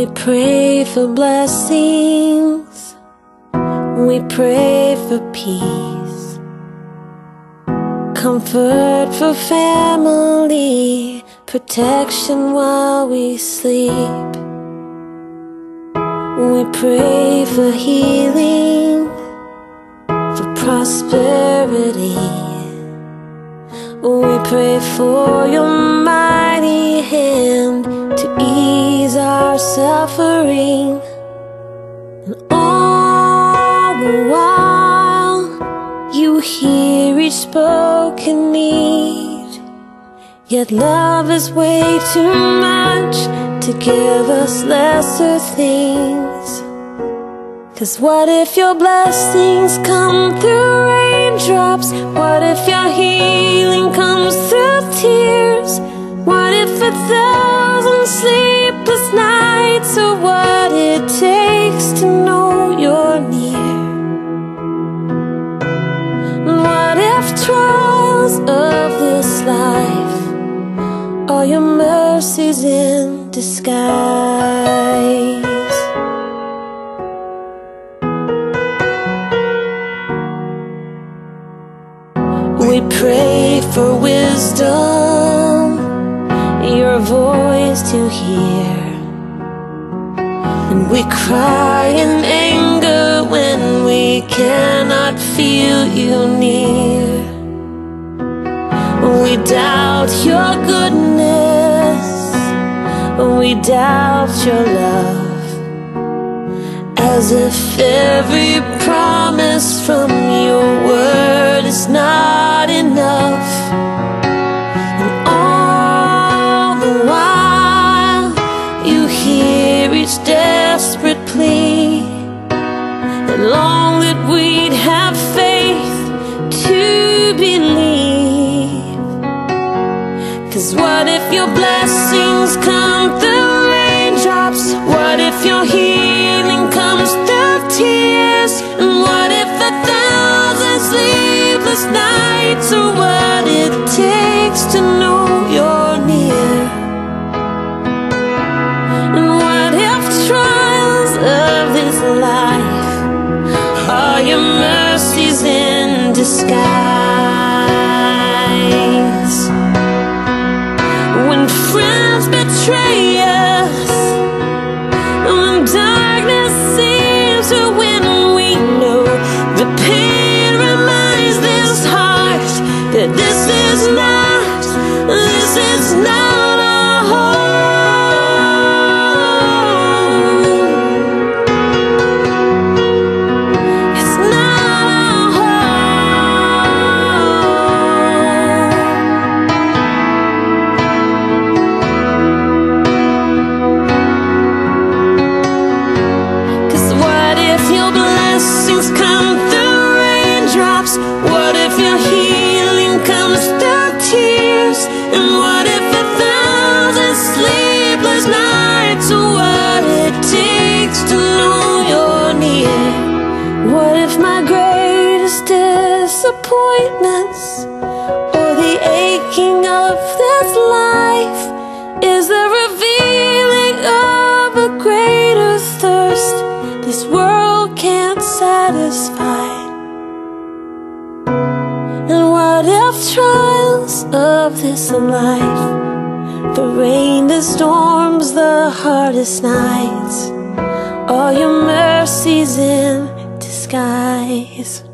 We pray for blessings. We pray for peace. Comfort for family. Protection while we sleep. We pray for healing. For prosperity. We pray for your our suffering. And all the while, you hear each spoken need. Yet love is way too much to give us lesser things. Cause what if your blessings come through raindrops? What if your healing comes through tears? What if a thousand sleepless nights are what it takes to know you're near? What if trials of this life are your mercies in disguise? To hear. And we cry in anger when we cannot feel you near. We doubt your goodness, we doubt your love. As if every promise from your word is not believe. Cause what if your blessings come through raindrops? What if your healing comes through tears? And what if a thousand sleepless nights are what it takes to know you're near? And what if trials of this life are your mercies in disguise? This heart that this is not, this is not What if your healing comes through tears? And what if a thousand sleepless nights are what it takes to know you're near? What if my greatest disappointments or the aching of this life is the of this life, the rain, the storms, the hardest nights All your mercies in disguise?